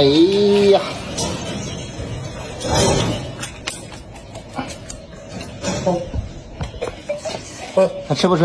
哎呀。还吃不吃？